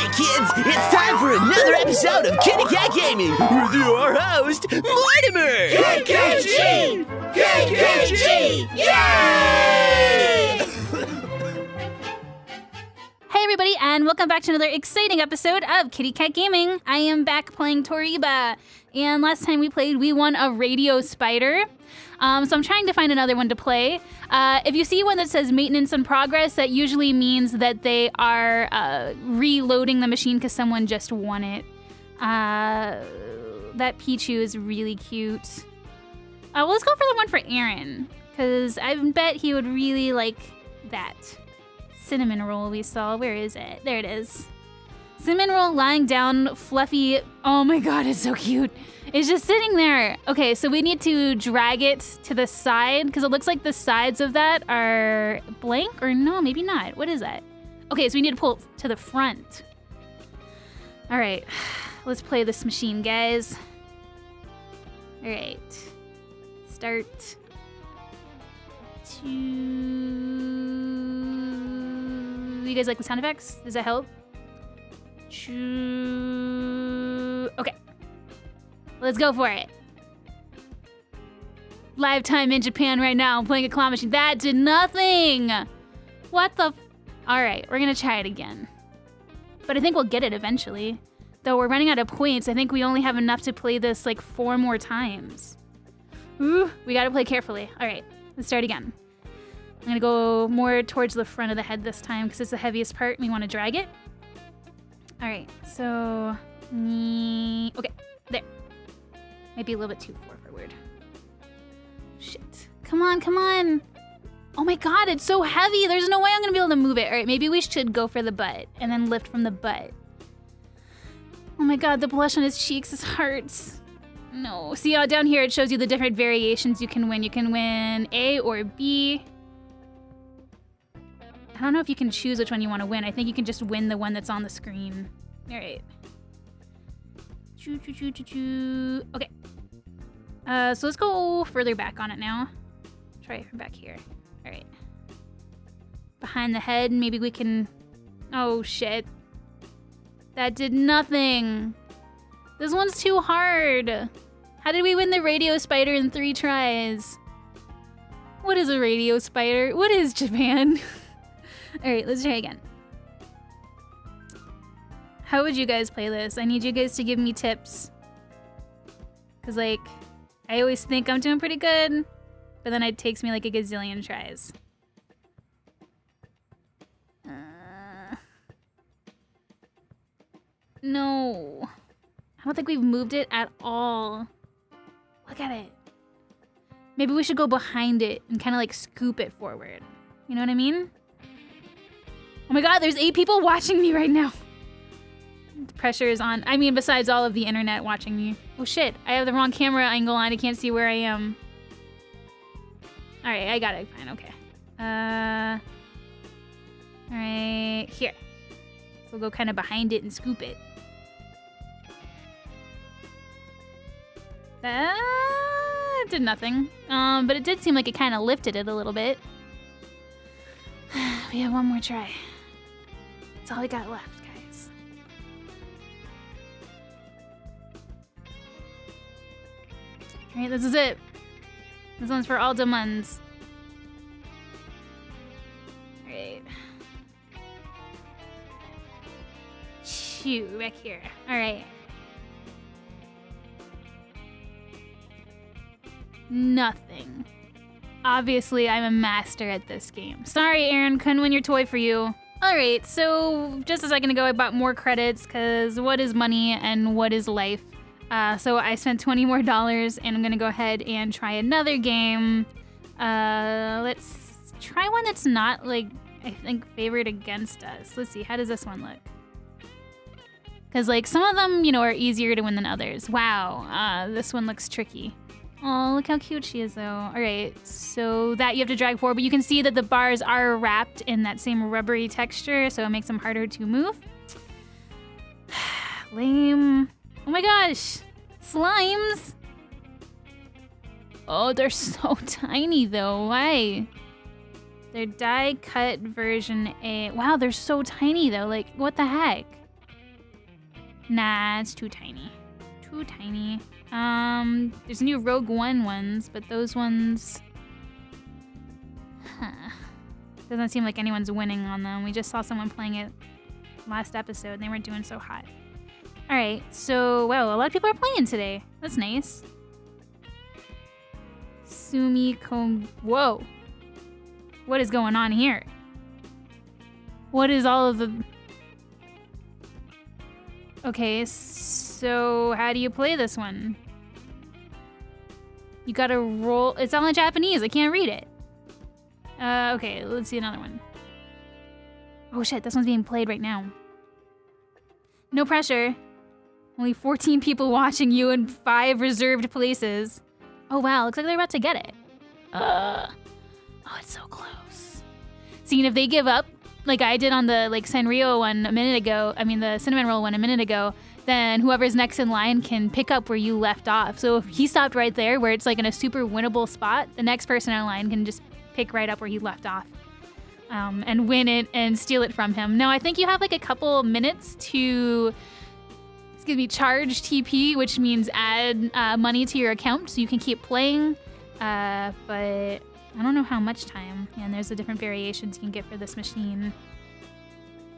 Hey kids, it's time for another episode of Kitty Kat Gaming with your host, Mortimer! KKG! KKG! Yay! Hey everybody, and welcome back to another exciting episode of Kitty Kat Gaming. I am back playing Toreba, and last time we played, we won a radio spider. Um, so I'm trying to find another one to play. Uh, if you see one that says maintenance in progress, that usually means that they are uh, reloading the machine because someone just won it. Uh, that Pichu is really cute. Uh, well, let's go for the one for Aaron because I bet he would really like that cinnamon roll we saw. Where is it? There it is. Cinnamon roll lying down, fluffy. Oh my god, it's so cute. It's just sitting there. Okay, so we need to drag it to the side because it looks like the sides of that are blank or no, maybe not. What is that? Okay, so we need to pull to the front. All right, let's play this machine, guys. All right, start. To... You guys like the sound effects? Does that help? Choo- Okay. Let's go for it. Live time in Japan right now. I'm playing a claw machine. That did nothing. What the? F- All right, we're gonna try it again. But I think we'll get it eventually. Though we're running out of points, I think we only have enough to play this like four more times. Ooh, we gotta play carefully. All right, let's start again. I'm gonna go more towards the front of the head this time because it's the heaviest part. and We want to drag it. All right, so. Okay, there. Might be a little bit too forward. Shit. Come on, come on. Oh my god, it's so heavy. There's no way I'm gonna be able to move it. All right, maybe we should go for the butt and then lift from the butt. Oh my god, the blush on his cheeks is hurts. No. See how down here it shows you the different variations you can win. You can win A or B. I don't know if you can choose which one you want to win. I think you can just win the one that's on the screen. All right. Choo choo choo choo choo. Okay. Uh, so let's go further back on it now. Try from back here. All right. Behind the head, maybe we can. Oh shit. That did nothing. This one's too hard. How did we win the radio spider in three tries? What is a radio spider? What is Japan? All right, let's try again. How would you guys play this? I need you guys to give me tips. Cause like, I always think I'm doing pretty good, but then it takes me like a gazillion tries. Uh, no. I don't think we've moved it at all. Look at it. Maybe we should go behind it and kind of like scoop it forward. You know what I mean? Oh my god, there's eight people watching me right now. The pressure is on. I mean, besides all of the internet watching me. Oh shit, I have the wrong camera angle on. I can't see where I am. Alright, I got it. Fine, okay. Uh. Alright, here. So we'll go kind of behind it and scoop it. That did nothing. Um, but it did seem like it kind of lifted it a little bit. we have one more try. That's all we got left, guys. Alright, this is it. This one's for all demands. Alright. Shoot, back here. Alright. Nothing. Obviously, I'm a master at this game. Sorry, Aaron, couldn't win your toy for you. Alright, so just a second ago, I bought more credits because what is money and what is life? Uh, so I spent 20 more dollars and I'm gonna go ahead and try another game. Uh, let's try one that's not like, I think, favored against us. Let's see, how does this one look? Because, like, some of them, you know, are easier to win than others. Wow, uh, this one looks tricky. Oh, look how cute she is, though. All right, so that you have to drag forward, but you can see that the bars are wrapped in that same rubbery texture, so it makes them harder to move. Lame. Oh my gosh, slimes. Oh, they're so tiny, though. Why? They're die cut version A. Wow, they're so tiny, though. Like, what the heck? Nah, it's too tiny. Too tiny. Um, there's new Rogue One ones, but those ones. Huh. Doesn't seem like anyone's winning on them. We just saw someone playing it last episode and they weren't doing so hot. Alright, so, wow, a lot of people are playing today. That's nice. Sumi Kom. Whoa. What is going on here? What is all of the. Okay, so how do you play this one? You gotta roll. It's all in Japanese. I can't read it. Uh, okay, let's see another one. Oh shit, this one's being played right now. No pressure. Only 14 people watching you in five reserved places. Oh wow, looks like they're about to get it. Uh, oh, it's so close. Seeing if they give up, like I did on the like Sanrio one a minute ago, I mean the cinnamon roll one a minute ago, then whoever's next in line can pick up where you left off. So if he stopped right there where it's like in a super winnable spot, the next person in line can just pick right up where he left off. Um, and win it and steal it from him. Now I think you have like a couple minutes to excuse me, charge TP, which means add uh, money to your account so you can keep playing. Uh, but I don't know how much time. And there's the different variations you can get for this machine.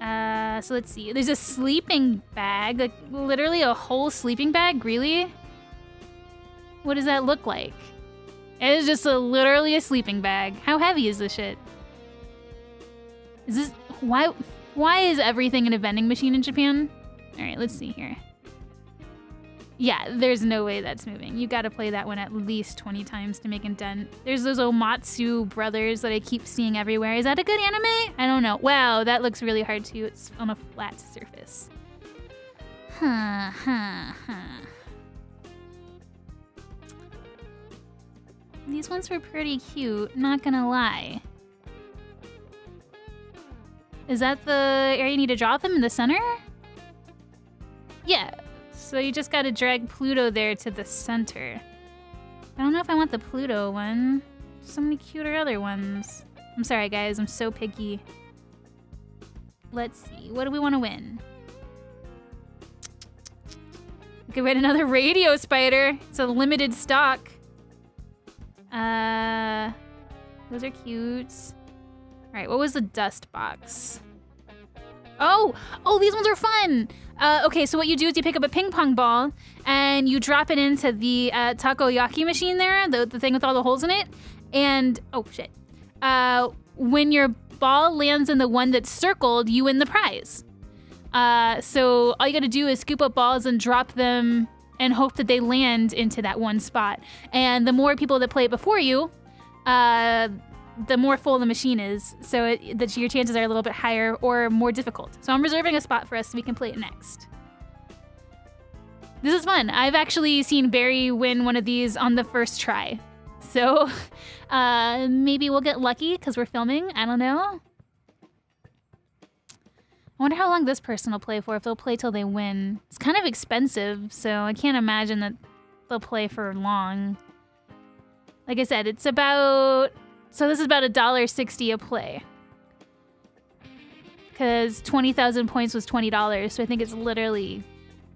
Uh, so let's see. There's a sleeping bag, like literally a whole sleeping bag. Really? What does that look like? It is just a literally a sleeping bag. How heavy is this shit? Is this why? Why is everything in a vending machine in Japan? All right, let's see here. Yeah, there's no way that's moving. You gotta play that one at least 20 times to make a dent. There's those Omatsu brothers that I keep seeing everywhere. Is that a good anime? I don't know. Wow, that looks really hard too. It's on a flat surface. Huh, huh, huh. These ones were pretty cute, not gonna lie. Is that the area you need to drop them in the center? Yeah, so you just gotta drag Pluto there to the center. I don't know if I want the Pluto one. So many cuter other ones. I'm sorry, guys. I'm so picky. Let's see. What do we want to win? We could win another radio spider. It's a limited stock. Uh, those are cute. All right, what was the dust box? Oh, oh, these ones are fun. Uh, okay, so what you do is you pick up a ping pong ball and you drop it into the uh, takoyaki machine there, the, the thing with all the holes in it. And, oh shit. Uh, when your ball lands in the one that's circled, you win the prize. Uh, so all you gotta do is scoop up balls and drop them and hope that they land into that one spot. And the more people that play it before you, uh, the more full the machine is, so it, that your chances are a little bit higher or more difficult. So I'm reserving a spot for us so we can play it next. This is fun. I've actually seen Barry win one of these on the first try. So uh, maybe we'll get lucky because we're filming. I don't know. I wonder how long this person will play for, if they'll play till they win. It's kind of expensive, so I can't imagine that they'll play for long. Like I said, it's about so this is about a dollar sixty a play. Because twenty thousand points was twenty dollars, so I think it's literally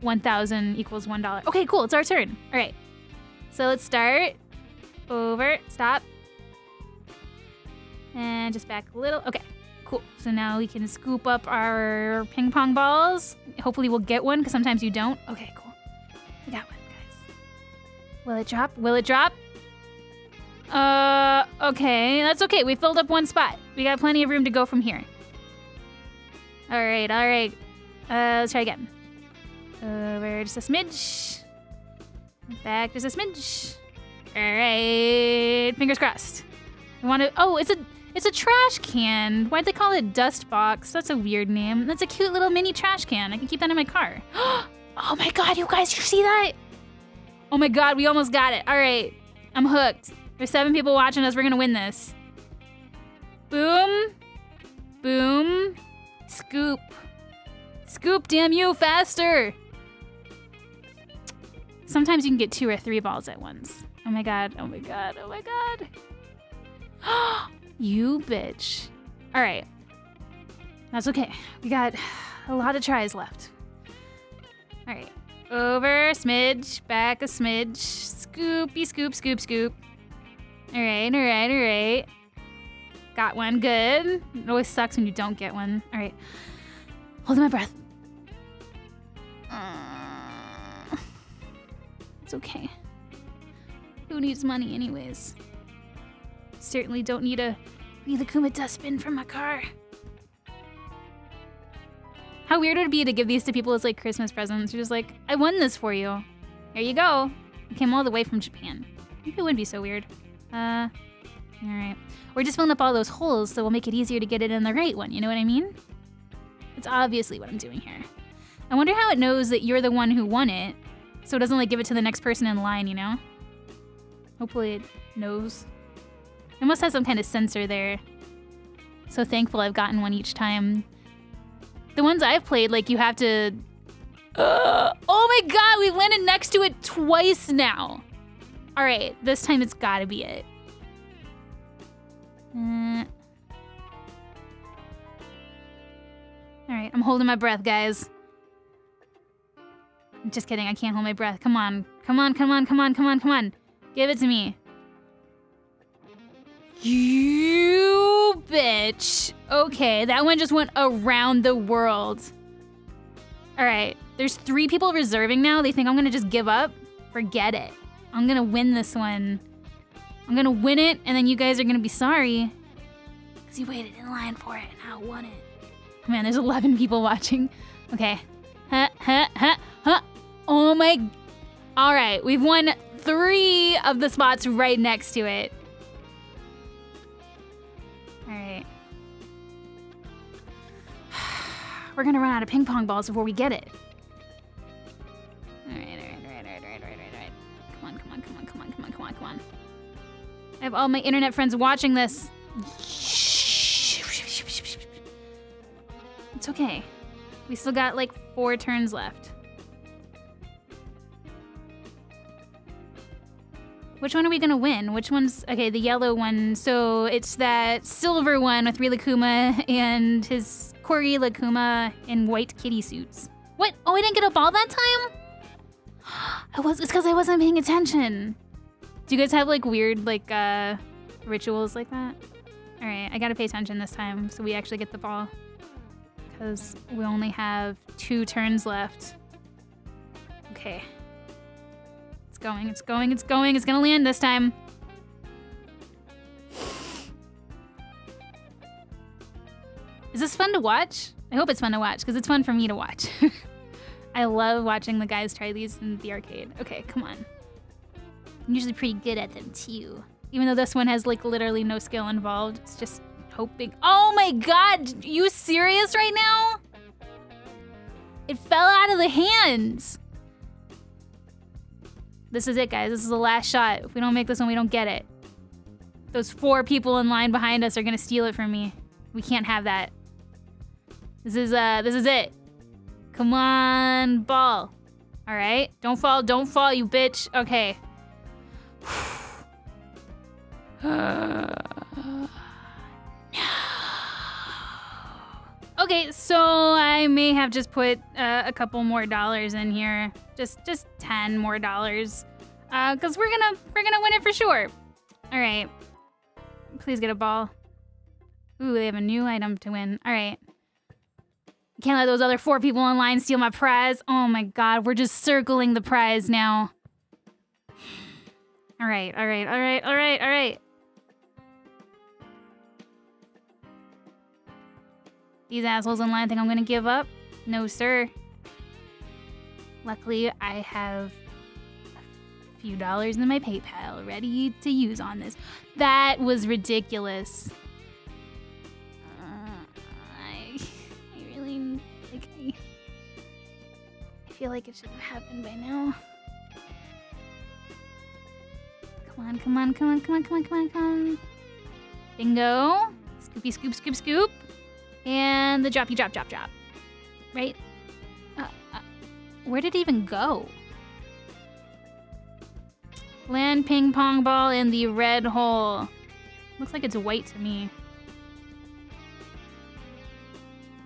one thousand equals one dollar. Okay, cool. It's our turn. All right. So let's start. Over. Stop. And just back a little. Okay. Cool. So now we can scoop up our ping pong balls. Hopefully we'll get one because sometimes you don't. Okay, cool. We got one, guys. Will it drop? Will it drop? Uh, okay. That's okay. We filled up one spot. We got plenty of room to go from here. All right, all right. Uh, let's try again. Over just a smidge. Back just a smidge. All right. Fingers crossed. I want to. Oh, it's a it's a trash can. Why'd they call it dust box? That's a weird name. That's a cute little mini trash can. I can keep that in my car. oh my god, you guys, you see that? Oh my god, we almost got it. All right, I'm hooked. There's seven people watching us. We're gonna win this. Boom. Boom. Scoop. Scoop, damn you, faster. Sometimes you can get two or three balls at once. Oh my god, oh my god, oh my god. you bitch. All right. That's okay. We got a lot of tries left. All right. Over, smidge, back a smidge. Scoopy, scoop, scoop, scoop. All right, all right, all right. Got one, good. It always sucks when you don't get one. All right. Holding my breath. Uh, it's okay. Who needs money anyways? Certainly don't need a Kuma dustbin for my car. How weird would it be to give these to people as like Christmas presents? You're just like, I won this for you. Here you go. I came all the way from Japan. It wouldn't be so weird. Uh, all right. We're just filling up all those holes, so we'll make it easier to get it in the right one. You know what I mean? It's obviously what I'm doing here. I wonder how it knows that you're the one who won it, so it doesn't like give it to the next person in line. You know? Hopefully it knows. It must have some kind of sensor there. So thankful I've gotten one each time. The ones I've played, like you have to. Uh, oh my god, we landed next to it twice now. All right, this time it's gotta be it. Uh, all right, I'm holding my breath, guys. Just kidding, I can't hold my breath. Come on, come on, come on, come on, come on, come on. Give it to me. You bitch. Okay, that one just went around the world. All right, there's three people reserving now. They think I'm gonna just give up. Forget it. I'm gonna win this one. I'm gonna win it, and then you guys are gonna be sorry. Because you waited in line for it, and I won it. Man, there's 11 people watching. Okay. Huh, huh, huh, huh. Oh my. All right, we've won three of the spots right next to it. Alright. We're gonna run out of ping pong balls before we get it. Come on, come on, come on. I have all my internet friends watching this. It's okay. We still got like four turns left. Which one are we gonna win? Which one's okay? The yellow one. So it's that silver one with Rilakkuma and his Korilakkuma in white kitty suits. What? Oh, I didn't get a ball that time. I was. It's because I wasn't paying attention. Do you guys have like weird like uh rituals like that? All right, I gotta pay attention this time so we actually get the ball because we only have two turns left. Okay It's going, it's going, it's going. It's gonna land this time. Is this fun to watch? I hope it's fun to watch, because it's fun for me to watch. I love watching the guys try these in the arcade. Okay, come on. I'm usually pretty good at them, too. Even though this one has, like, literally no skill involved. It's just hoping. Oh my god! You serious right now? It fell out of the hands! This is it, guys. This is the last shot. If we don't make this one, we don't get it. Those four people in line behind us are gonna steal it from me. We can't have that. This is uh this is it. Come on, ball. Alright. Don't fall, don't fall, you bitch. Okay. Okay, so I may have just put uh, a couple more dollars in here, just just ten more dollars, uh, cause we're gonna we're gonna win it for sure. All right, please get a ball. Ooh, they have a new item to win. All right, can't let those other four people in line steal my prize. Oh my god, we're just circling the prize now. All right, all right, all right, all right, all right. These assholes in line think I'm gonna give up? No, sir. Luckily, I have a few dollars in my PayPal ready to use on this. That was ridiculous. Uh, I, I really, like, I, I feel like it should have happened by now. Come on, come on, come on, come on, come on, come on, come on. Bingo. Scoopy, scoop, scoop, scoop. And the droppy drop drop drop. Right? Uh, uh, where did it even go? Land ping pong ball in the red hole. Looks like it's white to me.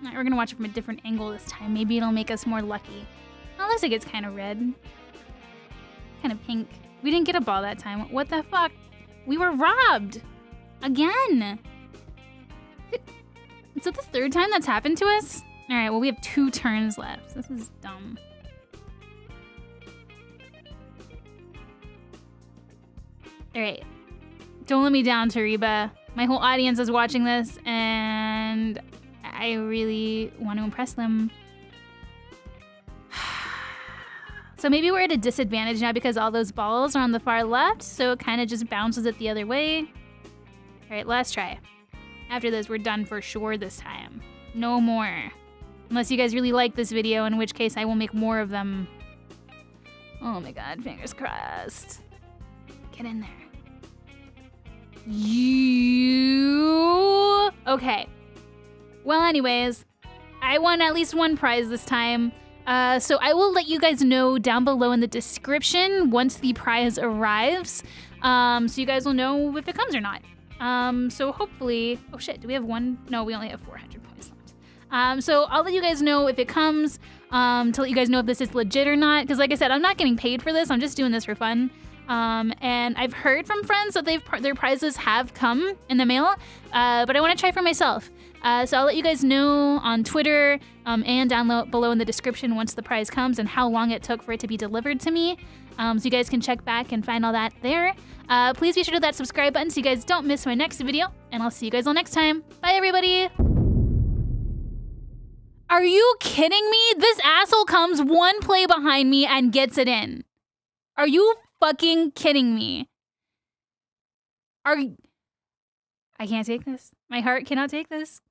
Right, we're gonna watch it from a different angle this time. Maybe it'll make us more lucky. Looks like it's kind of red. Kind of pink. We didn't get a ball that time. What the fuck? We were robbed. Again. Is it the third time that's happened to us? All right, well, we have two turns left. This is dumb. All right. Don't let me down, Toreba. My whole audience is watching this, and I really want to impress them. So maybe we're at a disadvantage now because all those balls are on the far left, so it kind of just bounces it the other way. All right, last try. After this, we're done for sure this time. No more. Unless you guys really like this video, in which case I will make more of them. Oh my god, fingers crossed. Get in there. You. Okay. Well, anyways, I won at least one prize this time. Uh, so I will let you guys know down below in the description once the prize arrives. Um, so you guys will know if it comes or not. Um, so hopefully, oh shit, do we have one? No, we only have 400 points left. Um, so I'll let you guys know if it comes, um, to let you guys know if this is legit or not. Because like I said, I'm not getting paid for this. I'm just doing this for fun. Um, and I've heard from friends that they've their prizes have come in the mail, uh, but I want to try for myself. Uh, so I'll let you guys know on Twitter um, and down low, below in the description once the prize comes and how long it took for it to be delivered to me. Um, so you guys can check back and find all that there. Uh, please be sure to hit that subscribe button so you guys don't miss my next video, and I'll see you guys all next time. Bye, everybody. Are you kidding me? This asshole comes one play behind me and gets it in. Are you fucking kidding me? Are I can't take this. My heart cannot take this.